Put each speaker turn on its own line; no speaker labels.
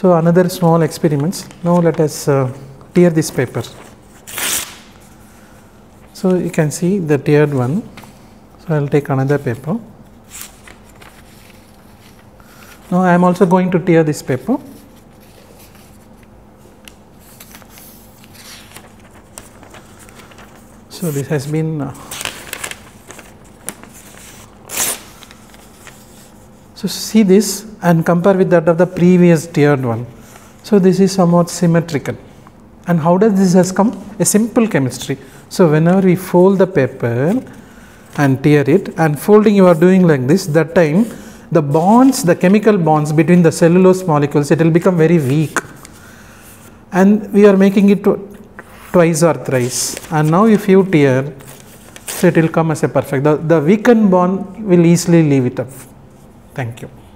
So another small experiments. Now let us uh, tear this paper. So you can see the tiered one. So I will take another paper. Now I am also going to tear this paper. So this has been uh, So see this and compare with that of the previous tiered one. So this is somewhat symmetrical. And how does this has come? A simple chemistry. So whenever we fold the paper and tear it and folding you are doing like this, that time the bonds, the chemical bonds between the cellulose molecules, it will become very weak. And we are making it twice or thrice. And now if you tear, so it will come as a perfect. The, the weakened bond will easily leave it up. Thank you.